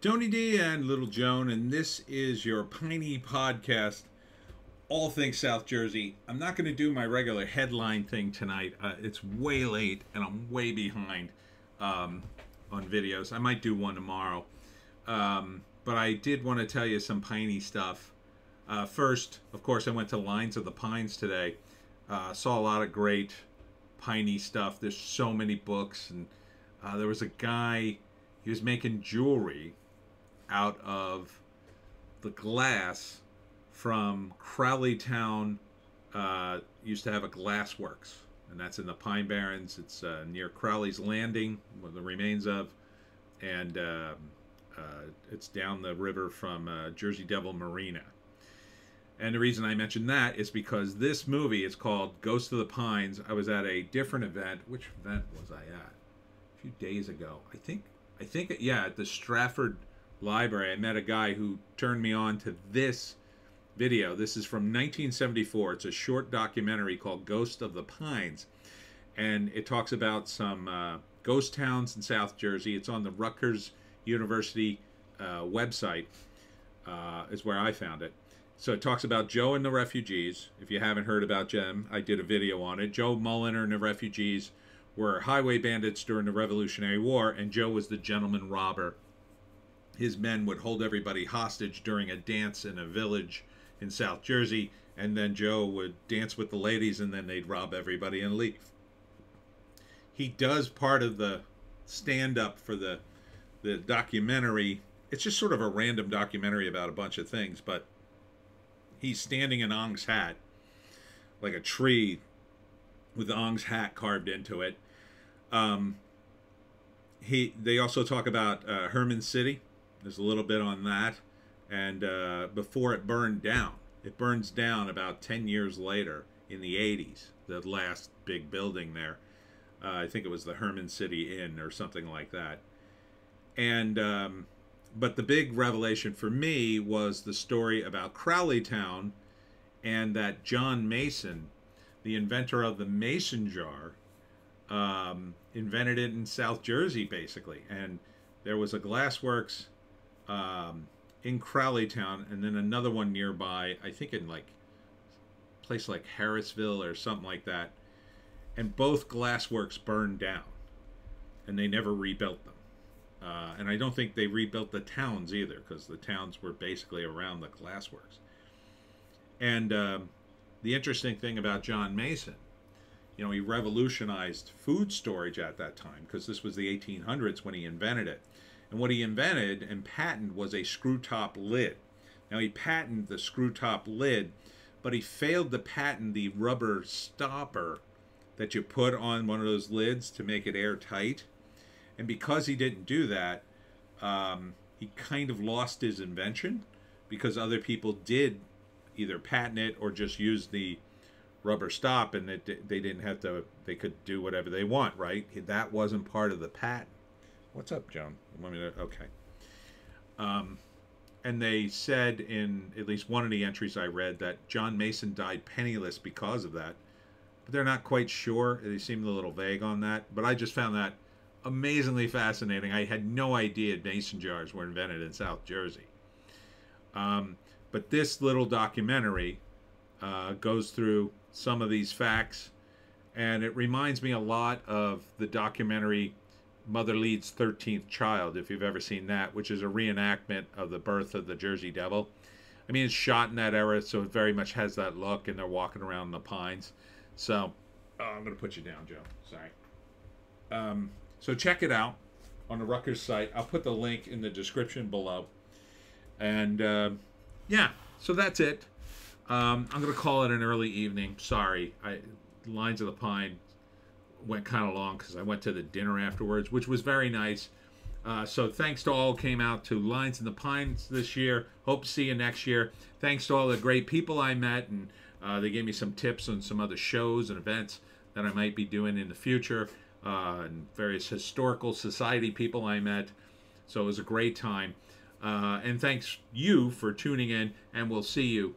Tony D and Little Joan, and this is your Piney podcast, all things South Jersey. I'm not going to do my regular headline thing tonight. Uh, it's way late, and I'm way behind um, on videos. I might do one tomorrow, um, but I did want to tell you some Piney stuff. Uh, first, of course, I went to Lines of the Pines today. Uh, saw a lot of great Piney stuff. There's so many books, and uh, there was a guy. He was making jewelry out of the glass from Crowleytown. Uh, used to have a glassworks, and that's in the Pine Barrens. It's uh, near Crowley's Landing, where the remains of, and uh, uh it's down the river from uh, Jersey Devil Marina. And the reason I mention that is because this movie is called Ghost of the Pines. I was at a different event. Which event was I at? A few days ago. I think I think yeah, at the Stratford library, I met a guy who turned me on to this video. This is from 1974. It's a short documentary called Ghost of the Pines. And it talks about some uh, ghost towns in South Jersey. It's on the Rutgers University uh, website, uh, is where I found it. So it talks about Joe and the refugees. If you haven't heard about them, I did a video on it. Joe Mulliner and the refugees were highway bandits during the Revolutionary War, and Joe was the gentleman robber his men would hold everybody hostage during a dance in a village in South Jersey, and then Joe would dance with the ladies, and then they'd rob everybody and leave. He does part of the stand up for the the documentary. It's just sort of a random documentary about a bunch of things, but he's standing in Ong's hat, like a tree with Ong's hat carved into it. Um, he they also talk about uh, Hermann City there's a little bit on that. And uh, before it burned down, it burns down about 10 years later in the 80s, the last big building there. Uh, I think it was the Hermann City Inn or something like that. And, um, but the big revelation for me was the story about Crowleytown and that John Mason, the inventor of the mason jar, um, invented it in South Jersey, basically. And there was a glassworks um, in Crowleytown, and then another one nearby. I think in like place like Harrisville or something like that. And both glassworks burned down, and they never rebuilt them. Uh, and I don't think they rebuilt the towns either, because the towns were basically around the glassworks. And um, the interesting thing about John Mason, you know, he revolutionized food storage at that time, because this was the 1800s when he invented it. And what he invented and patented was a screw top lid. Now he patented the screw top lid, but he failed to patent the rubber stopper that you put on one of those lids to make it airtight. And because he didn't do that, um, he kind of lost his invention because other people did either patent it or just use the rubber stop and it, they didn't have to, they could do whatever they want, right? That wasn't part of the patent. What's up, Joan? Let me. Okay. Um, and they said in at least one of the entries I read that John Mason died penniless because of that. But they're not quite sure. They seemed a little vague on that. But I just found that amazingly fascinating. I had no idea mason jars were invented in South Jersey. Um, but this little documentary uh, goes through some of these facts, and it reminds me a lot of the documentary Mother Leeds 13th Child, if you've ever seen that, which is a reenactment of the birth of the Jersey Devil. I mean, it's shot in that era, so it very much has that look, and they're walking around in the pines. So, oh, I'm going to put you down, Joe. Sorry. Um, so, check it out on the Rutgers site. I'll put the link in the description below. And, uh, yeah, so that's it. Um, I'm going to call it an early evening. Sorry. I, Lines of the Pine went kind of long because I went to the dinner afterwards, which was very nice. Uh, so thanks to all who came out to Lines in the Pines this year. Hope to see you next year. Thanks to all the great people I met, and uh, they gave me some tips on some other shows and events that I might be doing in the future, uh, and various historical society people I met. So it was a great time. Uh, and thanks you for tuning in, and we'll see you